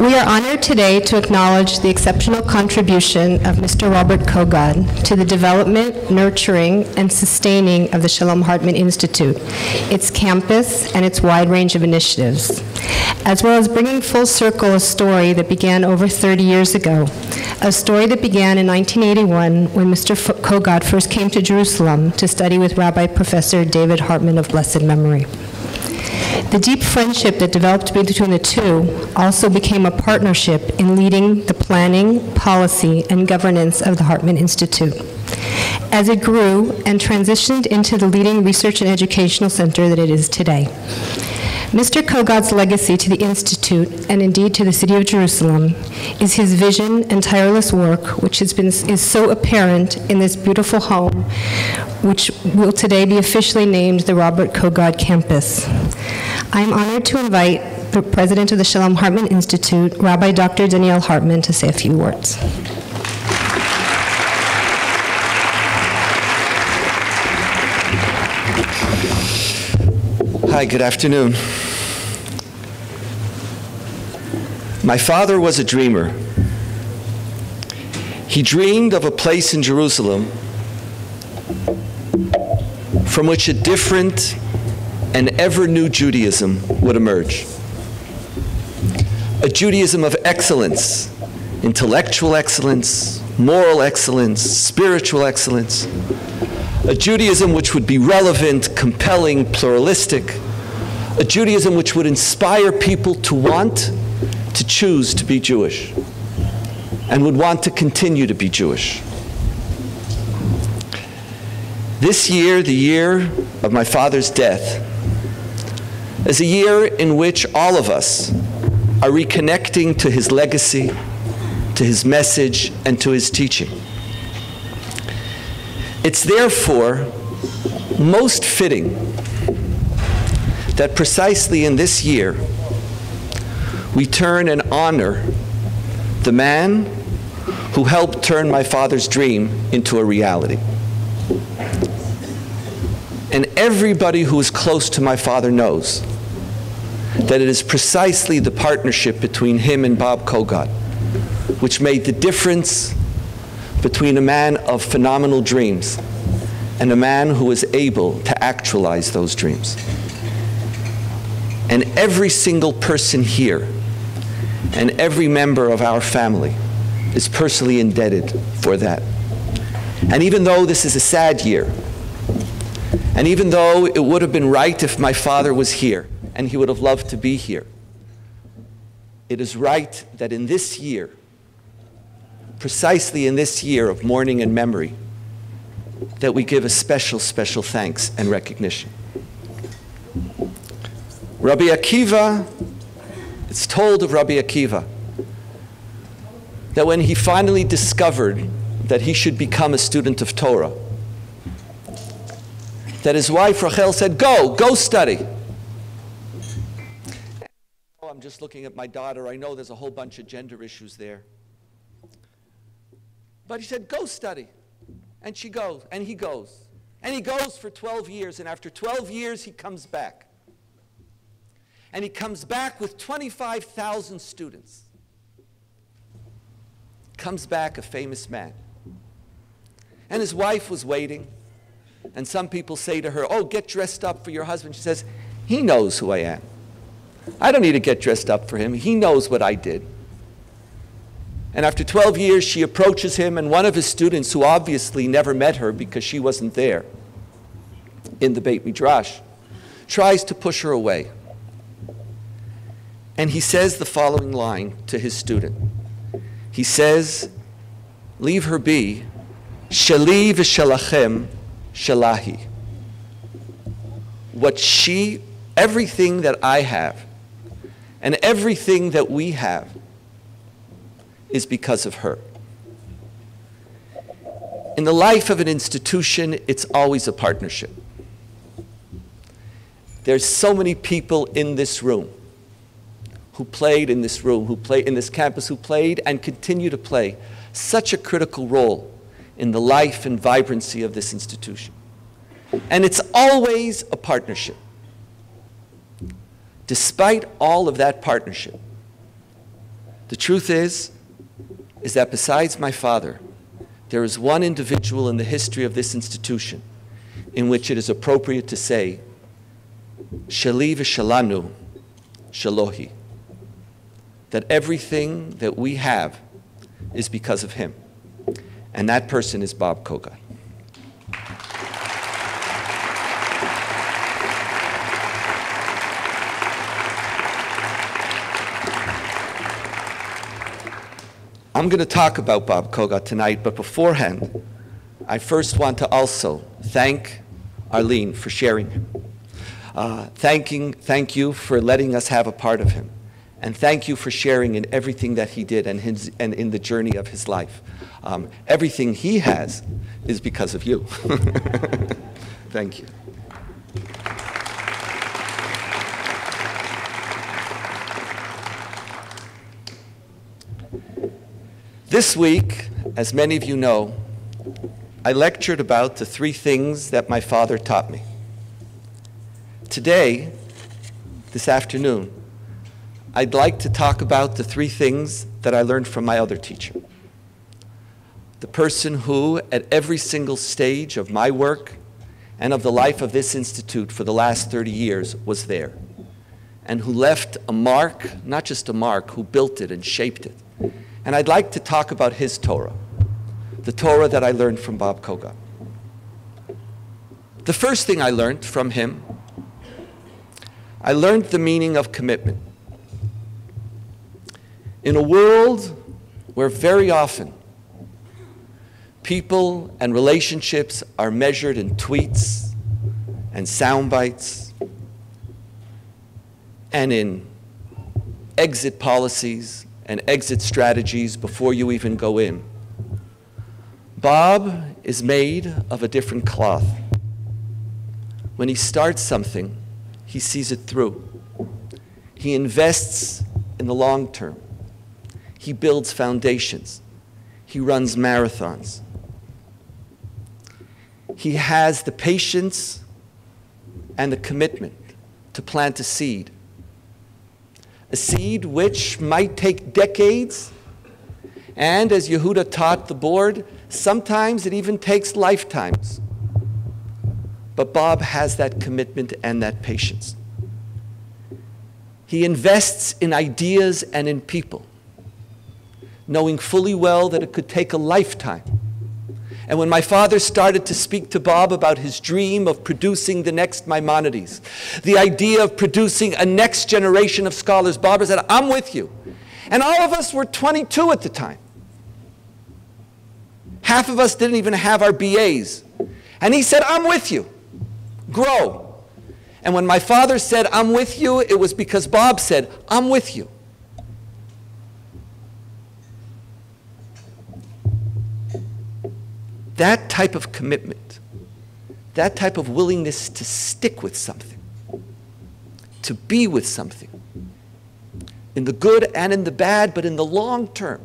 We are honored today to acknowledge the exceptional contribution of Mr. Robert Kogod to the development, nurturing, and sustaining of the Shalom Hartman Institute, its campus, and its wide range of initiatives, as well as bringing full circle a story that began over 30 years ago, a story that began in 1981 when Mr. Kogod first came to Jerusalem to study with Rabbi Professor David Hartman of blessed memory. The deep friendship that developed between the two also became a partnership in leading the planning, policy, and governance of the Hartman Institute. As it grew and transitioned into the leading research and educational center that it is today. Mr. Kogod's legacy to the Institute, and indeed to the city of Jerusalem, is his vision and tireless work, which has been, is so apparent in this beautiful home, which will today be officially named the Robert Kogod Campus. I am honored to invite the president of the Shalom Hartman Institute, Rabbi Dr. Donniel Hartman, to say a few words. Hi, good afternoon. My father was a dreamer. He dreamed of a place in Jerusalem from which a different and ever new Judaism would emerge. A Judaism of excellence, intellectual excellence, moral excellence, spiritual excellence. A Judaism which would be relevant, compelling, pluralistic. A Judaism which would inspire people to want to choose to be Jewish and would want to continue to be Jewish. This year, the year of my father's death, is a year in which all of us are reconnecting to his legacy, to his message, and to his teaching. It's therefore most fitting that precisely in this year, we turn and honor the man who helped turn my father's dream into a reality. And everybody who is close to my father knows that it is precisely the partnership between him and Bob Kogod which made the difference between a man of phenomenal dreams and a man who was able to actualize those dreams. And every single person here and every member of our family is personally indebted for that. And even though this is a sad year, and even though it would have been right if my father was here, and he would have loved to be here, it is right that in this year, precisely in this year of mourning and memory, that we give a special, special thanks and recognition. Rabbi Akiva it's told of Rabbi Akiva that when he finally discovered that he should become a student of Torah, that his wife Rachel said, Go, go study. Oh, I'm just looking at my daughter. I know there's a whole bunch of gender issues there. But he said, Go study. And she goes, and he goes. And he goes for 12 years, and after 12 years, he comes back and he comes back with 25,000 students. Comes back a famous man. And his wife was waiting. And some people say to her, Oh, get dressed up for your husband. She says, He knows who I am. I don't need to get dressed up for him. He knows what I did. And after 12 years, she approaches him, and one of his students, who obviously never met her because she wasn't there in the Beit Midrash, tries to push her away. And he says the following line to his student. He says, Leave her be, Shali v'shalachem shalahi. What she, everything that I have, and everything that we have, is because of her. In the life of an institution, it's always a partnership. There's so many people in this room who played in this room, who played in this campus, who played and continue to play such a critical role in the life and vibrancy of this institution. And it's always a partnership. Despite all of that partnership, The truth is, is that besides my father, there is one individual in the history of this institution in which it is appropriate to say, Shali v'shalanu shalohi, that everything that we have is because of him. And that person is Bob Kogod. I'm going to talk about Bob Kogod tonight, but beforehand, I first want to also thank Arlene for sharing him. Uh, thanking, thank you for letting us have a part of him. And thank you for sharing in everything that he did and, his, and in the journey of his life. Um, everything he has is because of you. thank you. This week, as many of you know, I lectured about the three things that my father taught me. Today, this afternoon, I'd like to talk about the three things that I learned from my other teacher. The person who, at every single stage of my work and of the life of this institute for the last 30 years, was there, and who left a mark, not just a mark, who built it and shaped it. And I'd like to talk about his Torah, the Torah that I learned from Bob Kogod. The first thing I learned from him, I learned the meaning of commitment. In a world where very often people and relationships are measured in tweets and sound bites and in exit policies and exit strategies before you even go in. Bob is made of a different cloth. When he starts something, he sees it through. He invests in the long term. He builds foundations. He runs marathons. He has the patience and the commitment to plant a seed a seed which might take decades. And as Yehuda taught the board, sometimes it even takes lifetimes. But Bob has that commitment and that patience. He invests in ideas and in people, knowing fully well that it could take a lifetime and when my father started to speak to Bob about his dream of producing the next Maimonides, the idea of producing a next generation of scholars, Bob said, I'm with you. And all of us were 22 at the time. Half of us didn't even have our BAs. And he said, I'm with you. Grow. And when my father said, I'm with you, it was because Bob said, I'm with you. That type of commitment, that type of willingness to stick with something, to be with something, in the good and in the bad, but in the long term,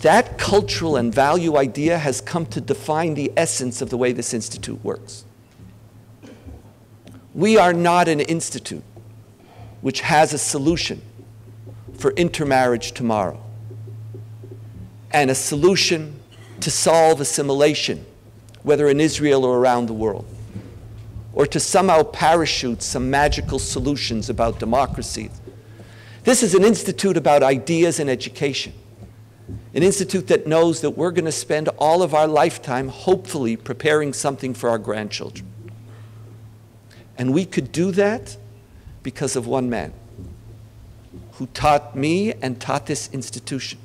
that cultural and value idea has come to define the essence of the way this institute works. We are not an institute which has a solution for intermarriage tomorrow and a solution to solve assimilation, whether in Israel or around the world, or to somehow parachute some magical solutions about democracy. This is an institute about ideas and education, an institute that knows that we're going to spend all of our lifetime hopefully preparing something for our grandchildren. And we could do that because of one man who taught me and taught this institution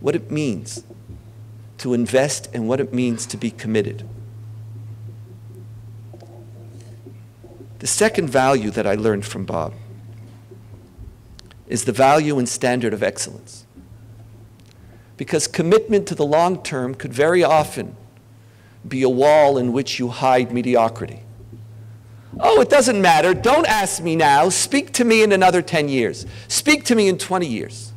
what it means to invest in what it means to be committed. The second value that I learned from Bob is the value and standard of excellence. Because commitment to the long term could very often be a wall in which you hide mediocrity. Oh, it doesn't matter. Don't ask me now. Speak to me in another 10 years. Speak to me in 20 years.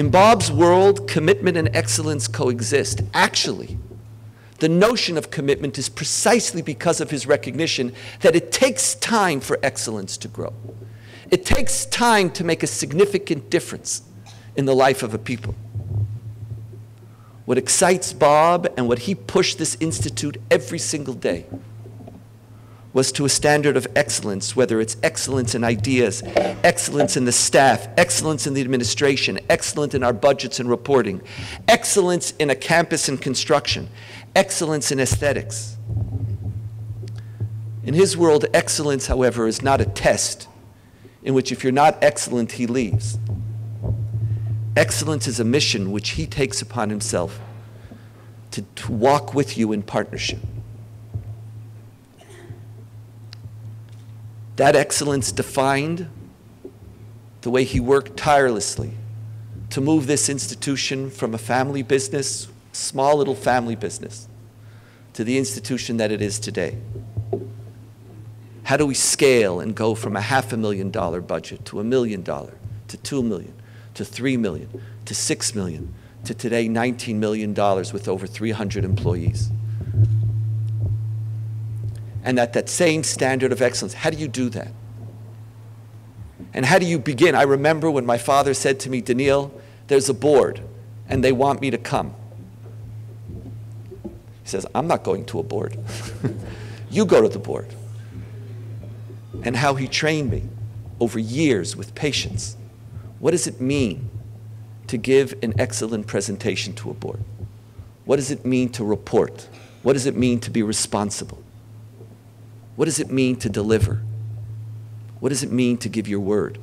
In Bob's world, commitment and excellence coexist. Actually, the notion of commitment is precisely because of his recognition that it takes time for excellence to grow. It takes time to make a significant difference in the life of a people. What excites Bob and what he pushed this institute every single day was to a standard of excellence, whether it's excellence in ideas, excellence in the staff, excellence in the administration, excellence in our budgets and reporting, excellence in a campus and construction, excellence in aesthetics. In his world, excellence, however, is not a test in which if you're not excellent, he leaves. Excellence is a mission which he takes upon himself to, to walk with you in partnership. That excellence defined the way he worked tirelessly to move this institution from a family business, small little family business, to the institution that it is today. How do we scale and go from a half a million dollar budget to a million dollar, to two million, to three million, to six million, to today $19 million with over 300 employees? And at that same standard of excellence. How do you do that? And how do you begin? I remember when my father said to me, Donniel, there's a board and they want me to come. He says, I'm not going to a board. you go to the board. And how he trained me over years with patience. What does it mean to give an excellent presentation to a board? What does it mean to report? What does it mean to be responsible? What does it mean to deliver? What does it mean to give your word?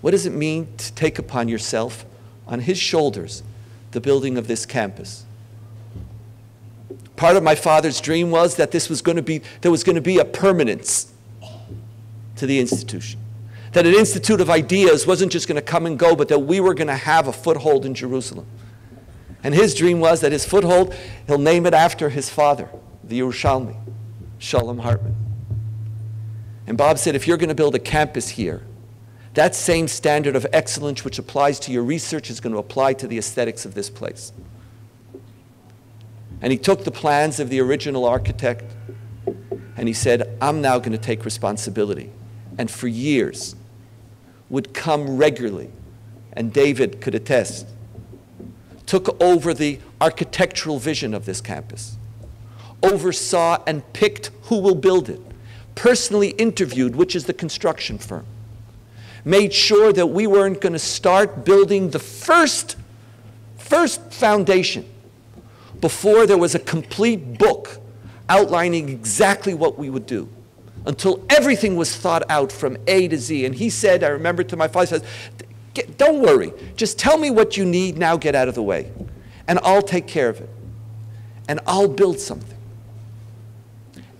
What does it mean to take upon yourself, on his shoulders, the building of this campus? Part of my father's dream was that this was going to be, there was going to be a permanence to the institution. That an institute of ideas wasn't just going to come and go, but that we were going to have a foothold in Jerusalem. And his dream was that his foothold, he'll name it after his father the Yerushalmi, Shalom Hartman. And Bob said, if you're going to build a campus here, that same standard of excellence which applies to your research is going to apply to the aesthetics of this place. And he took the plans of the original architect and he said, I'm now going to take responsibility. And for years would come regularly, and David could attest, took over the architectural vision of this campus oversaw and picked who will build it, personally interviewed which is the construction firm, made sure that we weren't going to start building the first, first foundation before there was a complete book outlining exactly what we would do until everything was thought out from A to Z. And he said, I remember to my father, he says, don't worry, just tell me what you need, now get out of the way. And I'll take care of it. And I'll build something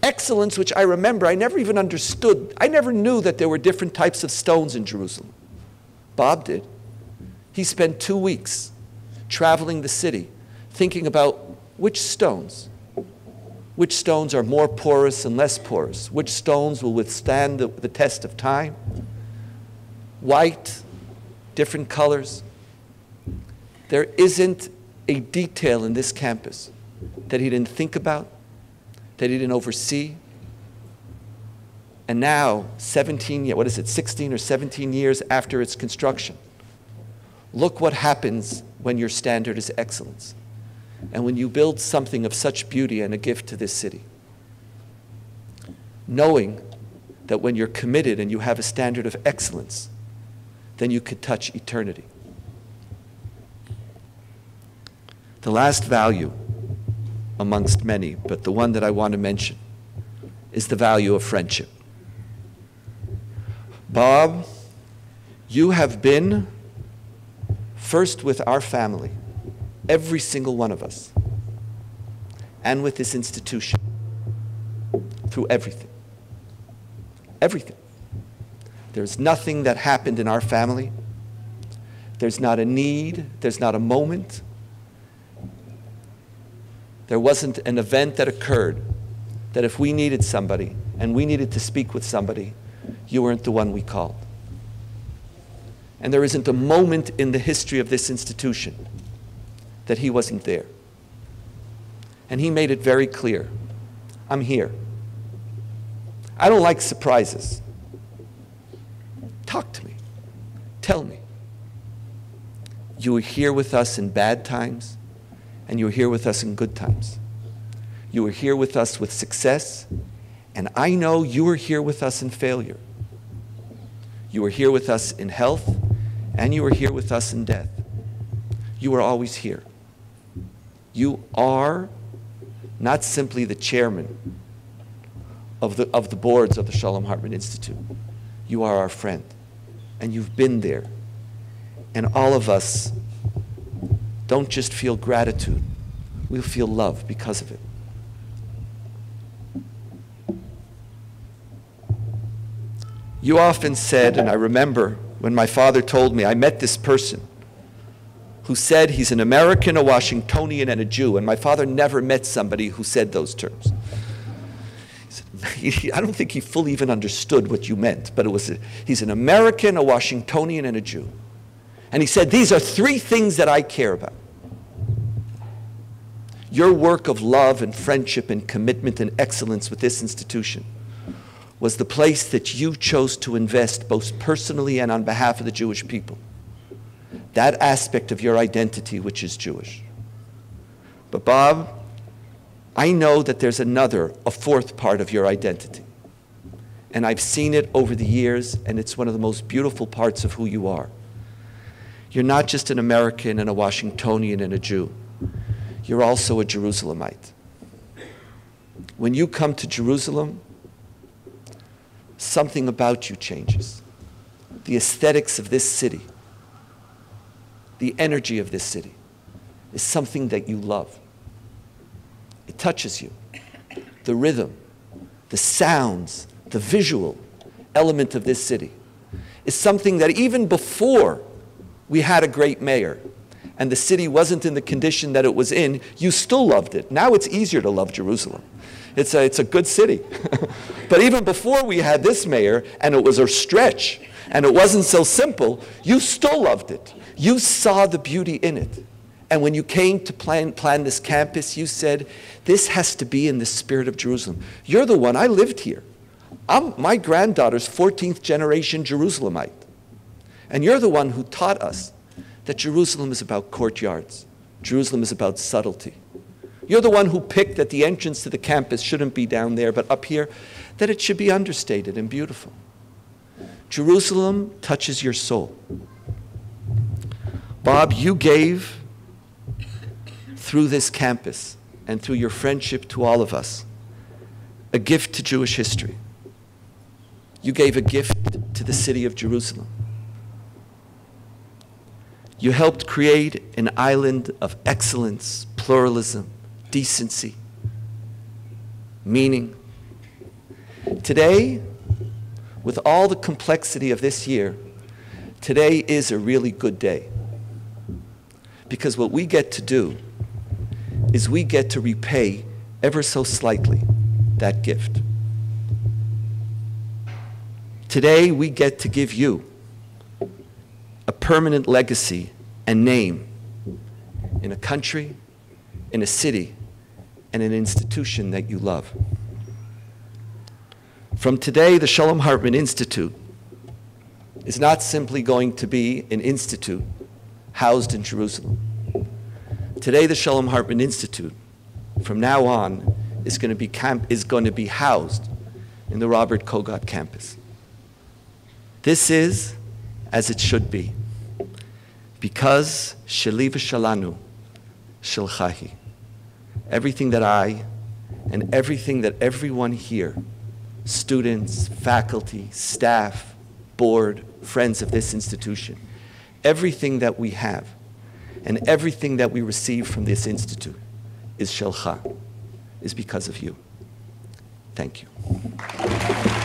excellence, which I remember, I never even understood. I never knew that there were different types of stones in Jerusalem. Bob did. He spent two weeks traveling the city, thinking about which stones, which stones are more porous and less porous, which stones will withstand the, the test of time. White, different colors. There isn't a detail in this campus that he didn't think about that he didn't oversee. And now, 17, what is it, 16 or 17 years after its construction, look what happens when your standard is excellence and when you build something of such beauty and a gift to this city. Knowing that when you're committed and you have a standard of excellence, then you could touch eternity. The last value amongst many, but the one that I want to mention is the value of friendship. Bob, you have been first with our family, every single one of us, and with this institution through everything. Everything. There's nothing that happened in our family. There's not a need, there's not a moment, there wasn't an event that occurred that if we needed somebody and we needed to speak with somebody, you weren't the one we called. And there isn't a moment in the history of this institution that he wasn't there. And he made it very clear I'm here. I don't like surprises. Talk to me. Tell me. You were here with us in bad times, and you're here with us in good times. You are here with us with success, and I know you are here with us in failure. You are here with us in health, and you are here with us in death. You are always here. You are not simply the chairman of the, of the boards of the Shalom Hartman Institute. You are our friend, and you've been there. And all of us don't just feel gratitude, we'll feel love because of it. You often said, and I remember when my father told me, I met this person who said he's an American, a Washingtonian, and a Jew. And my father never met somebody who said those terms. He said, I don't think he fully even understood what you meant, but it was a, he's an American, a Washingtonian, and a Jew. And he said, These are three things that I care about. Your work of love and friendship and commitment and excellence with this institution was the place that you chose to invest both personally and on behalf of the Jewish people that aspect of your identity which is Jewish. But, Bob, I know that there's another, a fourth part of your identity. And I've seen it over the years, and it's one of the most beautiful parts of who you are. You're not just an American and a Washingtonian and a Jew, you're also a Jerusalemite. When you come to Jerusalem, something about you changes. The aesthetics of this city the energy of this city is something that you love. It touches you. The rhythm, the sounds, the visual element of this city is something that even before we had a great mayor and the city wasn't in the condition that it was in, you still loved it. Now it's easier to love Jerusalem. It's a, it's a good city. but even before we had this mayor and it was a stretch and it wasn't so simple, you still loved it. You saw the beauty in it. And when you came to plan, plan this campus, you said, This has to be in the spirit of Jerusalem. You're the one, I lived here. I'm, my granddaughter's 14th generation Jerusalemite. And you're the one who taught us that Jerusalem is about courtyards, Jerusalem is about subtlety. You're the one who picked that the entrance to the campus shouldn't be down there, but up here, that it should be understated and beautiful. Jerusalem touches your soul. Bob, you gave through this campus and through your friendship to all of us a gift to Jewish history. You gave a gift to the city of Jerusalem. You helped create an island of excellence, pluralism, decency, meaning. Today, with all the complexity of this year, today is a really good day. Because what we get to do is we get to repay ever so slightly that gift. Today, we get to give you a permanent legacy and name in a country, in a city, and an institution that you love. From today, the Shalom Hartman Institute is not simply going to be an institute housed in Jerusalem. Today, the Shalom Hartman Institute, from now on, is going to be, camp- is going to be housed in the Robert Kogod campus. This is as it should be, because Sheli v'shalanu shalchahi, everything that I and everything that everyone here, students, faculty, staff, board, friends of this institution, everything that we have and everything that we receive from this institute is shelcha, is because of you. Thank you.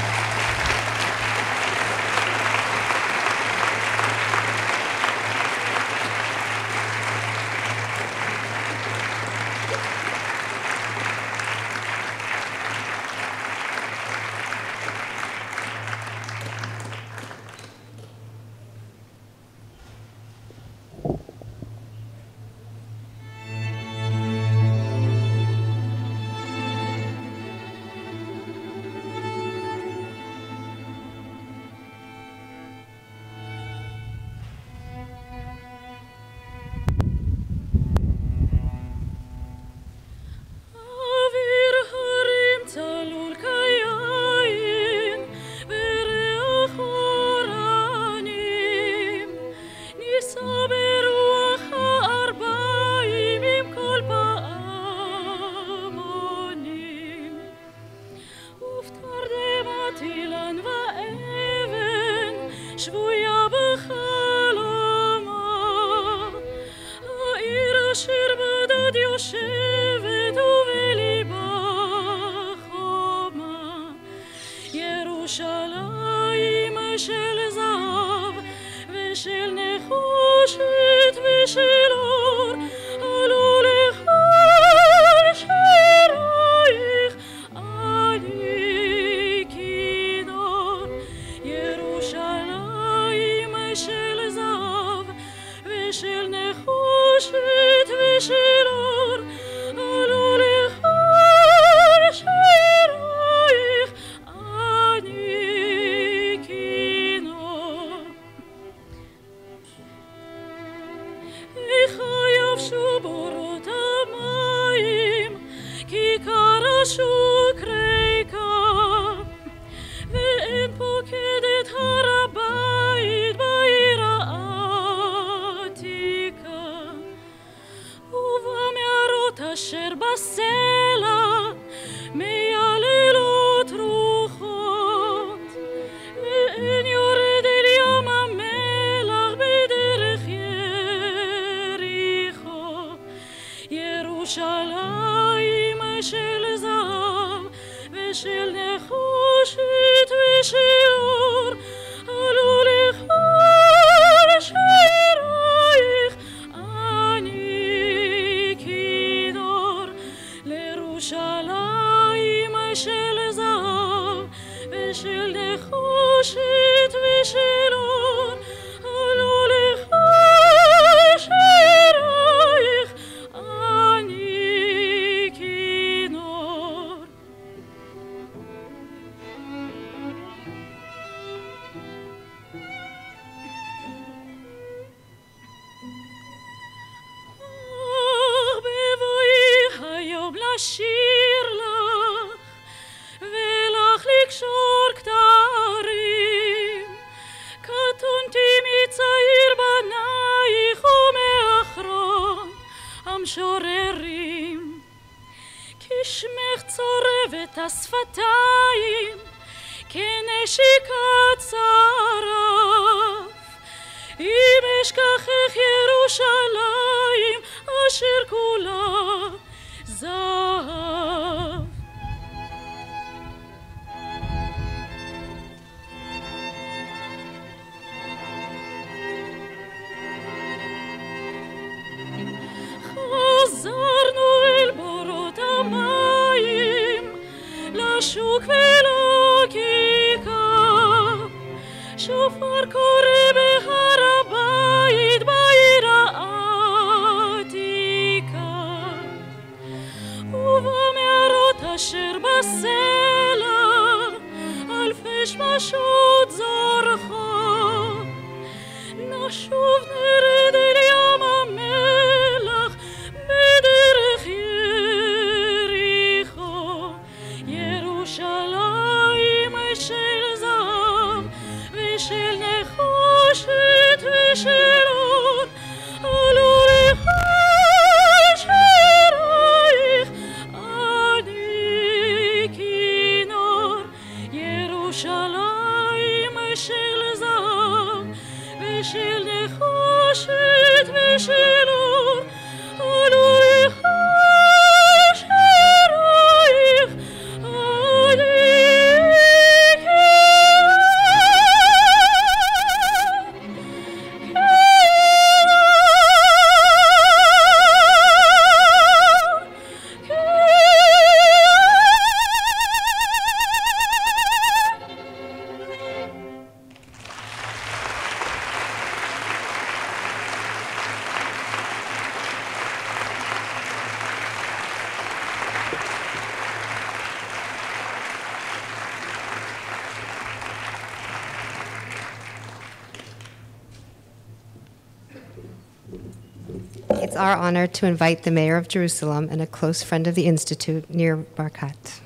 it's our honor to invite the mayor of Jerusalem and a close friend of the Institute, Nir Barkat.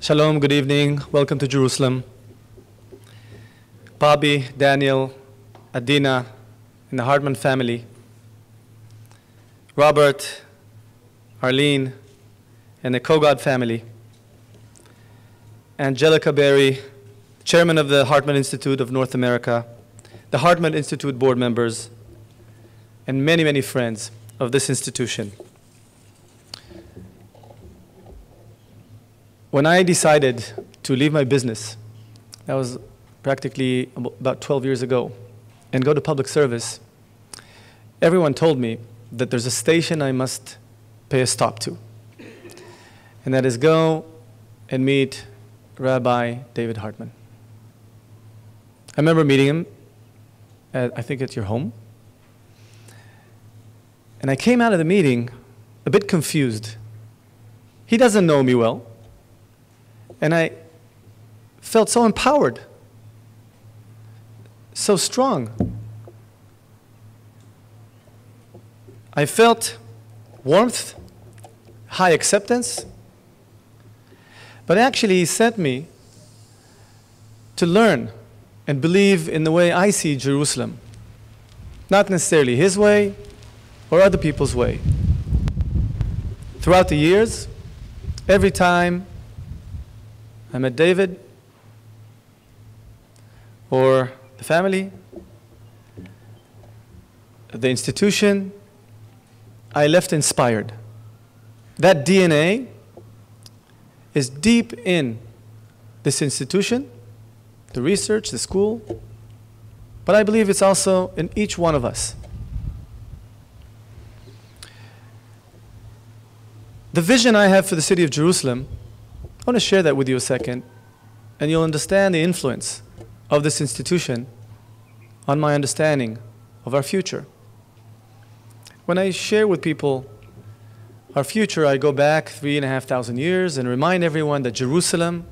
Shalom, good evening. Welcome to Jerusalem. Bobby, Donniel, Adina, and the Hartman family, Robert, Arlene, and the Kogod family. Angelica Berrie, chairman of the Hartman Institute of North America, the Hartman Institute board members, and many, many friends of this institution. When I decided to leave my business, that was practically about 12 years ago, and go to public service, everyone told me that there's a station I must pay a stop to, and that is go and meet Rabbi David Hartman. I remember meeting him, at, I think at your home. And I came out of the meeting a bit confused. He doesn't know me well. And I felt so empowered, so strong. I felt warmth, high acceptance. But actually, he sent me to learn and believe in the way I see Jerusalem. Not necessarily his way or other people's way. Throughout the years, every time I met David or the family, the institution, I left inspired. That DNA is deep in this institution, the research, the school, but I believe it's also in each one of us. The vision I have for the city of Jerusalem, I want to share that with you a second, and you'll understand the influence of this institution on my understanding of our future. When I share with people our future, I go back three and a half thousand years and remind everyone that Jerusalem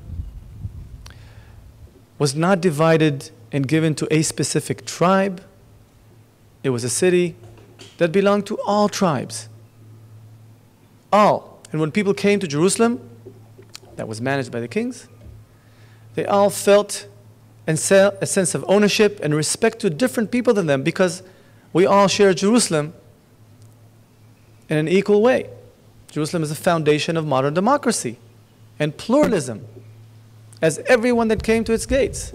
was not divided and given to a specific tribe. It was a city that belonged to all tribes. All. And when people came to Jerusalem, that was managed by the kings, they all felt and a sense of ownership and respect to different people than them because we all share Jerusalem in an equal way. Jerusalem is the foundation of modern democracy and pluralism, as everyone that came to its gates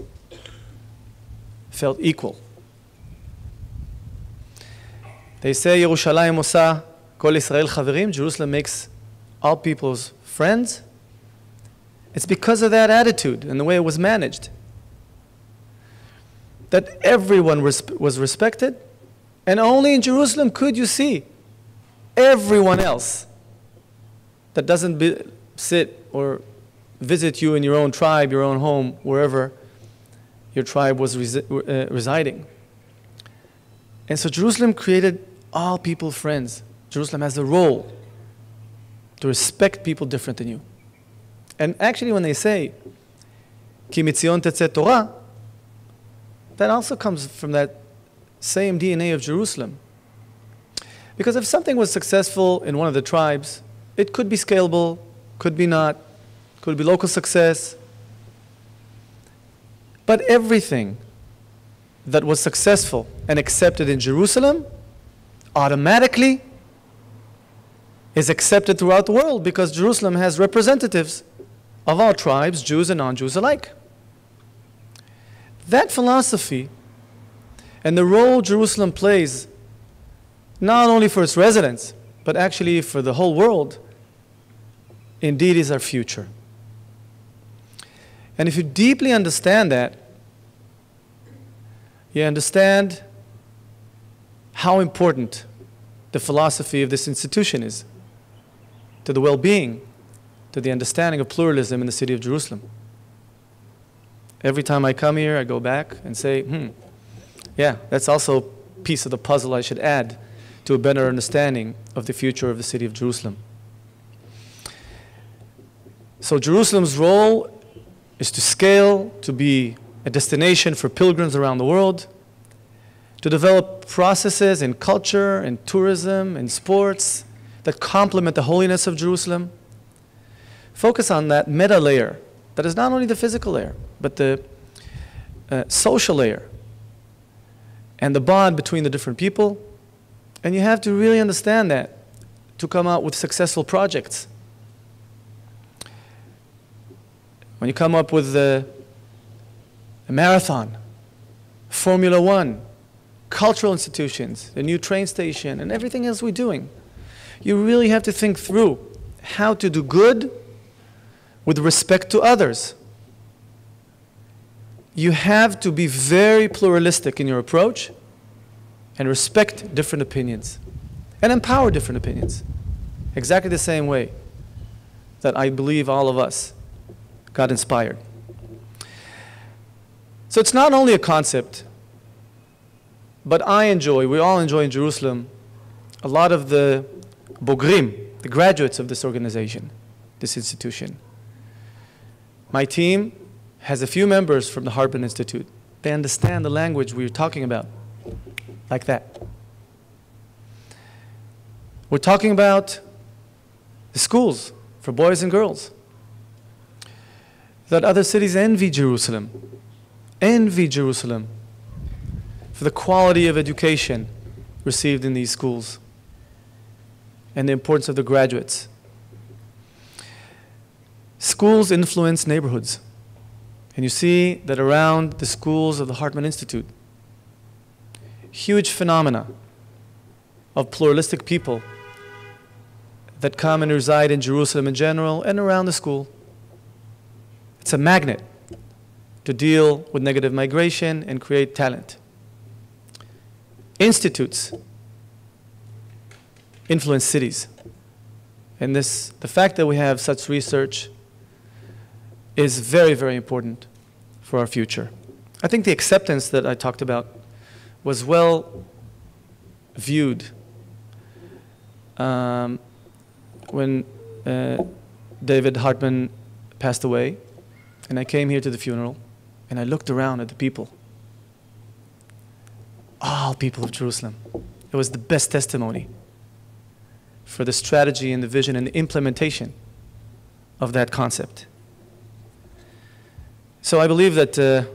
felt equal. They say Yerushalayim Osa Kol Israel Chaverim, Jerusalem makes all people's friends. It's because of that attitude and the way it was managed that everyone res- was respected, and only in Jerusalem could you see everyone else that doesn't be, sit or visit you in your own tribe, your own home, wherever your tribe was resi- uh, residing. And so Jerusalem created all people friends. Jerusalem has a role to respect people different than you. And actually, when they say, Ki mitzion Torah, that also comes from that same DNA of Jerusalem. Because if something was successful in one of the tribes, it could be scalable, could be not, could be local success. But everything that was successful and accepted in Jerusalem automatically is accepted throughout the world because Jerusalem has representatives of all tribes, Jews and non Jews alike. That philosophy and the role Jerusalem plays, not only for its residents, but actually for the whole world, indeed is our future. And if you deeply understand that, you understand how important the philosophy of this institution is to the well being, to the understanding of pluralism in the city of Jerusalem. Every time I come here, I go back and say, hmm, yeah, that's also a piece of the puzzle I should add to a better understanding of the future of the city of Jerusalem. So, Jerusalem's role is to scale, to be a destination for pilgrims around the world, to develop processes in culture, in tourism, in sports that complement the holiness of Jerusalem. Focus on that meta layer that is not only the physical layer, but the uh, social layer and the bond between the different people. And you have to really understand that to come out with successful projects. when you come up with the, a marathon, Formula One, cultural institutions, the new train station, and everything else we're doing, you really have to think through how to do good with respect to others. You have to be very pluralistic in your approach and respect different opinions and empower different opinions. Exactly the same way that I believe all of us got inspired. So it's not only a concept, but I enjoy, we all enjoy in Jerusalem, a lot of the bogrim, the graduates of this organization, this institution. My team has a few members from the Hartman Institute. They understand the language we are talking about, like that. We're talking about the schools for boys and girls. That other cities envy Jerusalem, envy Jerusalem for the quality of education received in these schools and the importance of the graduates. Schools influence neighborhoods. And you see that around the schools of the Hartman Institute, huge phenomena of pluralistic people that come and reside in Jerusalem in general and around the school. It's a magnet to deal with negative migration and create talent. Institutes influence cities. And this, the fact that we have such research is very, very important for our future. I think the acceptance that I talked about was well viewed um, when uh, David Hartman passed away, and I came here to the funeral, and I looked around at the people. All people of Jerusalem. It was the best testimony for the strategy and the vision and the implementation of that concept. So I believe that uh,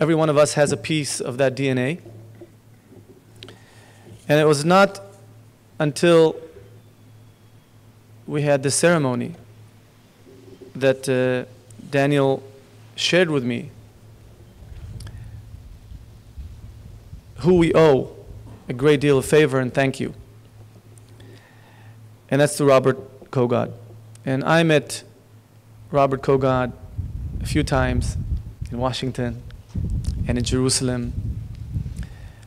every one of us has a piece of that DNA. And it was not until we had the ceremony that uh, Donniel shared with me who we owe a great deal of favor and thank you. And that's to Robert Kogod. And I met Robert Kogod a few times in Washington and in Jerusalem.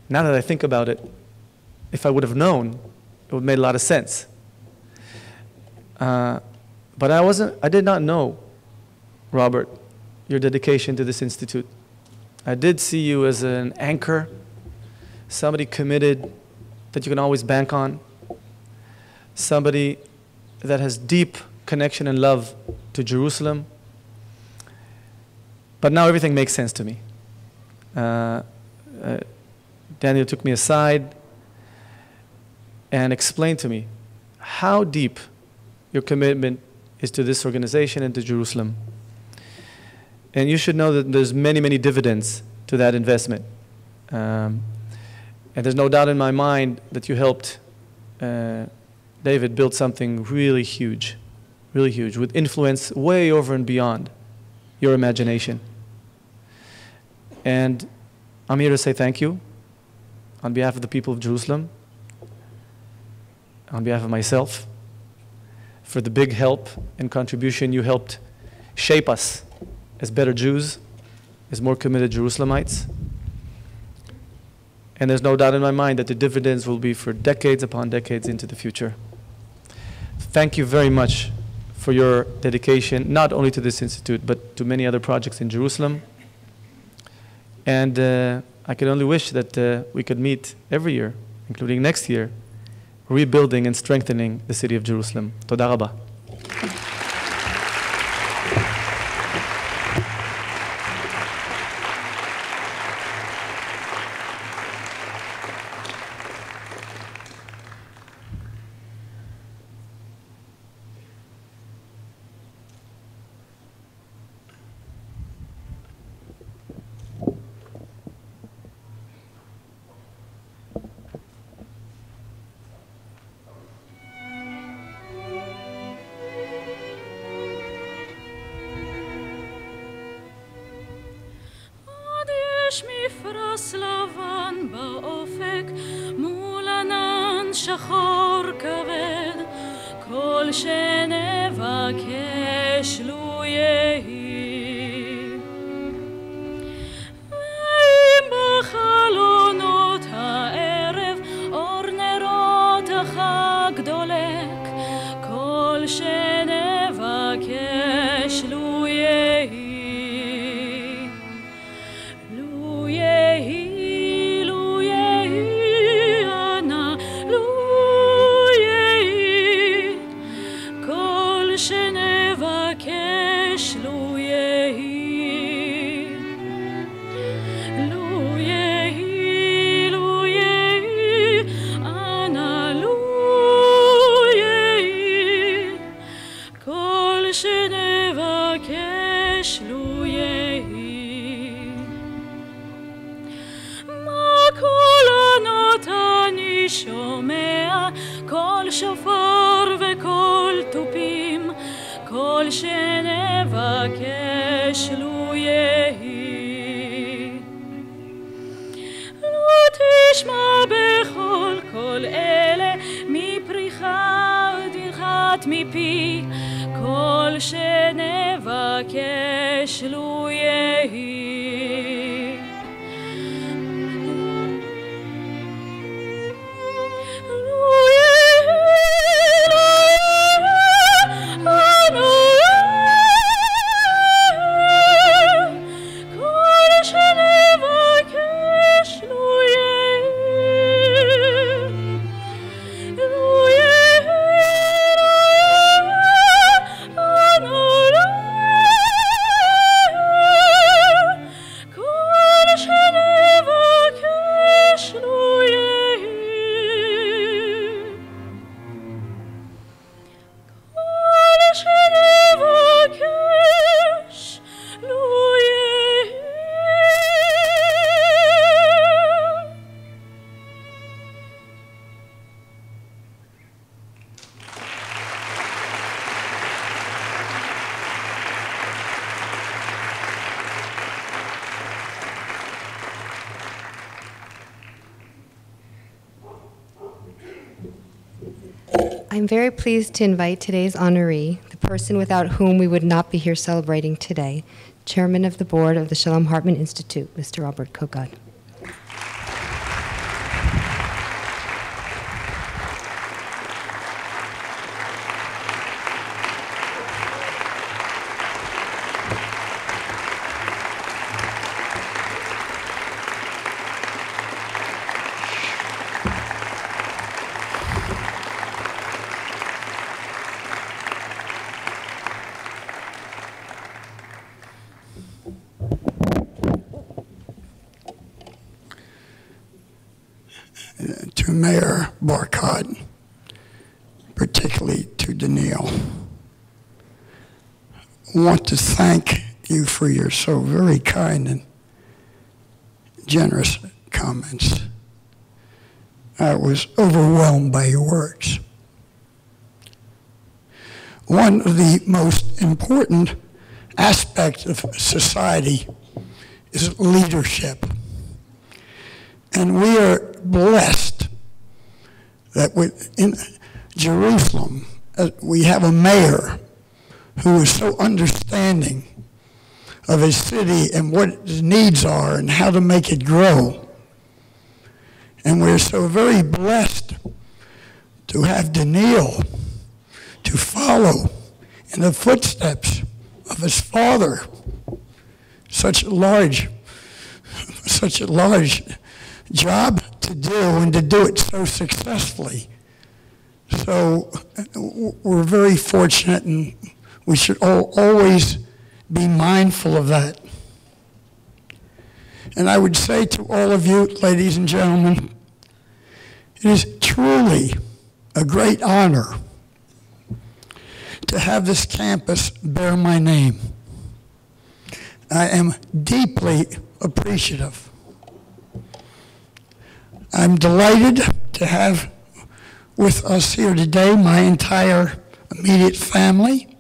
Now that I think about it, if I would have known, it would have made a lot of sense. Uh, but I wasn't, I did not know, Robert, your dedication to this institute. I did see you as an anchor, somebody committed that you can always bank on, somebody that has deep connection and love to Jerusalem. But now everything makes sense to me. Uh, uh, Donniel took me aside and explain to me how deep your commitment is to this organization and to Jerusalem. And you should know that there's many, many dividends to that investment. Um, and there's no doubt in my mind that you helped uh, David build something really huge, really huge, with influence way over and beyond your imagination. And I'm here to say thank you on behalf of the people of Jerusalem, on behalf of myself for the big help and contribution you helped shape us as better Jews, as more committed Jerusalemites. And there's no doubt in my mind that the dividends will be for decades upon decades into the future. Thank you very much for your dedication, not only to this institute, but to many other projects in Jerusalem. And uh, I can only wish that uh, we could meet every year, including next year, rebuilding and strengthening the city of Jerusalem. Toda rabah. I'm very pleased to invite today's honoree, the person without whom we would not be here celebrating today, Chairman of the Board of the Shalom Hartman Institute, Mr. Robert Kogod. So very kind and generous comments. I was overwhelmed by your words. One of the most important aspects of society is leadership. And we are blessed that in Jerusalem, uh, we have a mayor who is so understanding of his city and what its needs are and how to make it grow. And we're so very blessed to have Donniel to follow in the footsteps of his father. Such a large, such a large job to do and to do it so successfully. So uh, we're very fortunate and we should all, always be mindful of that. And I would say to all of you, ladies and gentlemen, it is truly a great honor to have this campus bear my name. I am deeply appreciative. I'm delighted to have with us here today my entire immediate family,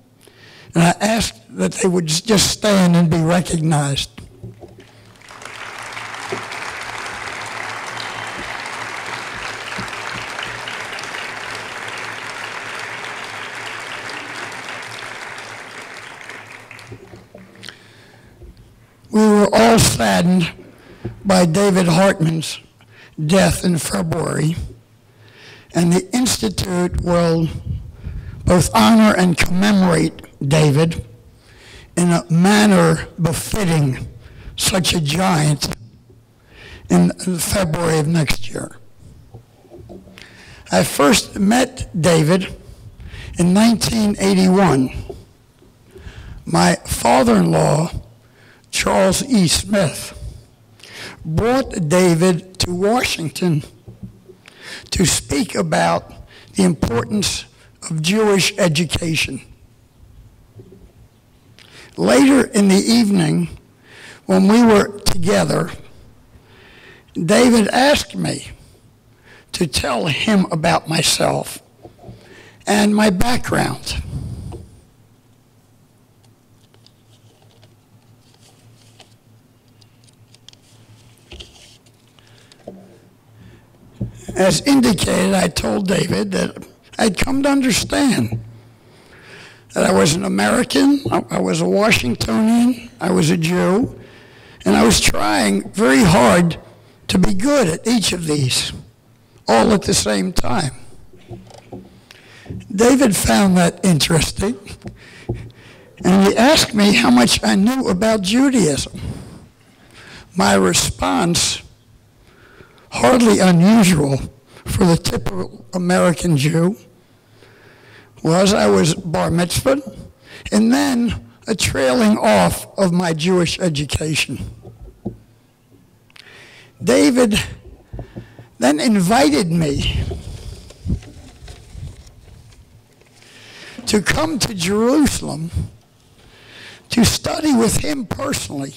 and I ask that they would just stand and be recognized. We were all saddened by David Hartman's death in February, and the Institute will both honor and commemorate David in a manner befitting such a giant in February of next year. I first met David in 1981. My father-in-law, Charles E. Smith, brought David to Washington to speak about the importance of Jewish education. Later in the evening, when we were together, David asked me to tell him about myself and my background. As indicated, I told David that I'd come to understand that I was an American, I I was a Washingtonian, I was a Jew, and I was trying very hard to be good at each of these, all at the same time. David found that interesting, and he asked me how much I knew about Judaism. My response, hardly unusual for the typical American Jew, was I was bar mitzvahed, and then a trailing off of my Jewish education. David then invited me to come to Jerusalem to study with him personally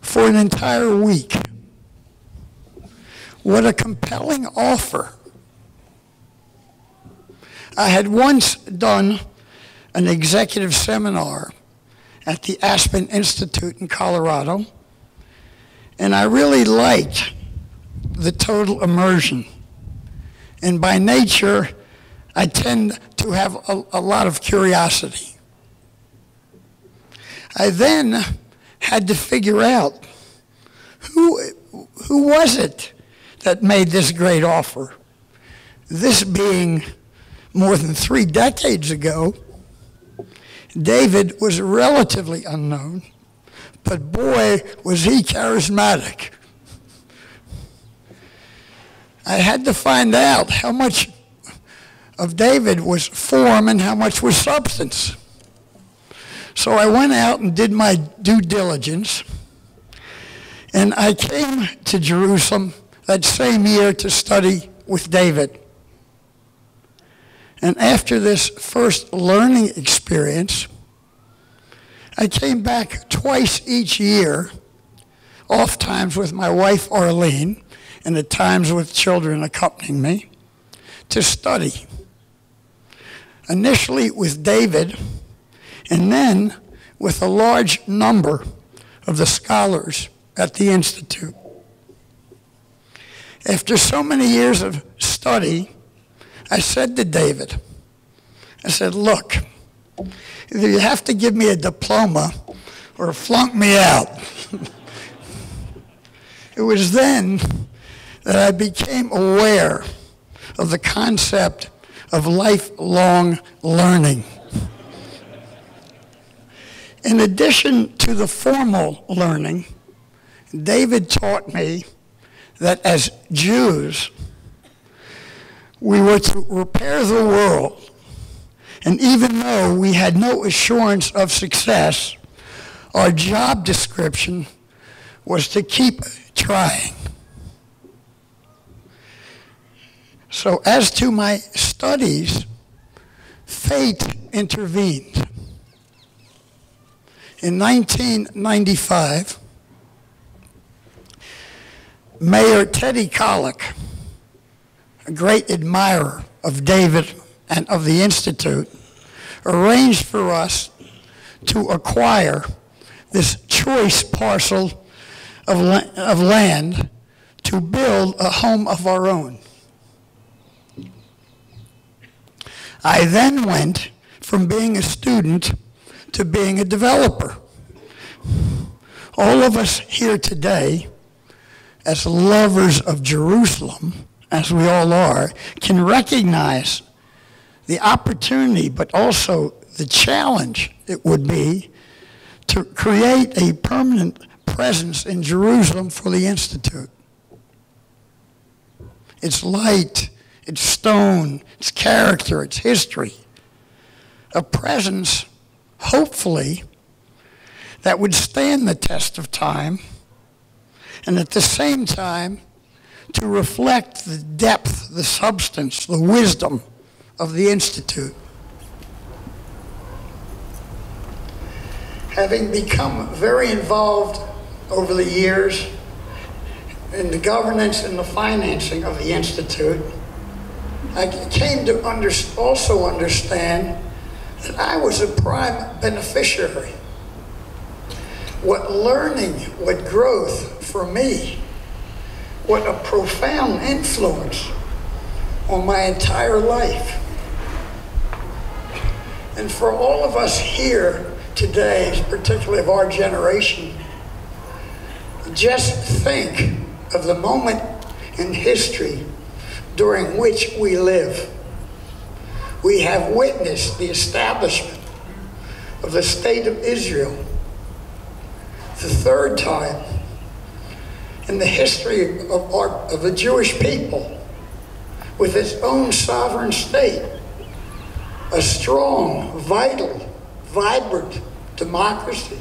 for an entire week. What a compelling offer. I had once done an executive seminar at the Aspen Institute in Colorado, and I really liked the total immersion. And by nature, I tend to have a, a lot of curiosity. I then had to figure out who, who was it that made this great offer? This being more than three decades ago, David was relatively unknown, but boy, was he charismatic. I had to find out how much of David was form and how much was substance. So I went out and did my due diligence, and I came to Jerusalem that same year to study with David. And after this first learning experience, I came back twice each year, oft times with my wife Arlene, and at times with children accompanying me, to study. Initially with David, and then with a large number of the scholars at the Institute. After so many years of study, I said to David, I said, look, either you have to give me a diploma or flunk me out. it was then that I became aware of the concept of lifelong learning. In addition to the formal learning, David taught me that as Jews, we were to repair the world. And even though we had no assurance of success, our job description was to keep trying. So as to my studies, fate intervened. In 1995, Mayor Teddy Kollek, a great admirer of David and of the Institute, arranged for us to acquire this choice parcel of, of land to build a home of our own. I then went from being a student to being a developer. all of us here today, as lovers of Jerusalem, as we all are, can recognize the opportunity, but also the challenge it would be to create a permanent presence in Jerusalem for the Institute. Its light, its stone, its character, its history. A presence, hopefully, that would stand the test of time and at the same time to reflect the depth, the substance, the wisdom of the Institute. Having become very involved over the years in the governance and the financing of the Institute, I came to under, also understand that I was a prime beneficiary. What learning, what growth for me, what a profound influence on my entire life. And for all of us here today, particularly of our generation, just think of the moment in history during which we live. We have witnessed the establishment of the State of Israel, the third time in the history of, our, of the Jewish people with its own sovereign state, a strong, vital, vibrant democracy,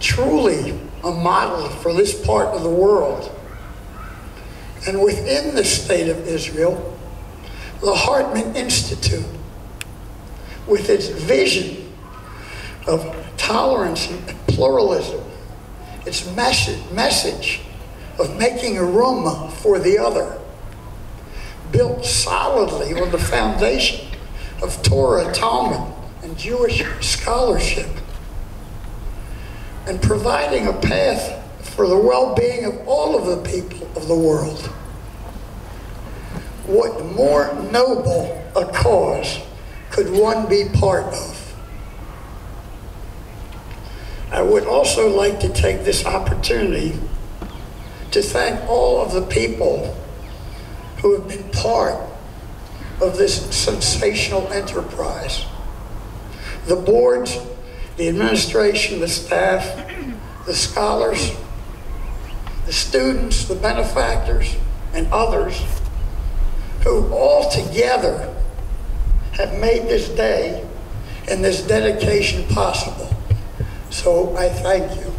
truly a model for this part of the world. And within the state of Israel, the Hartman Institute, with its vision of tolerance and pluralism, its message, message of making a room for the other, built solidly on the foundation of Torah, Talmud, and Jewish scholarship, and providing a path for the well being of all of the people of the world. What more noble a cause could one be part of? I would also like to take this opportunity to thank all of the people who have been part of this sensational enterprise. The boards, the administration, the staff, the scholars, the students, the benefactors, and others who all together have made this day and this dedication possible. So I thank you.